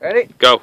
Ready? Go.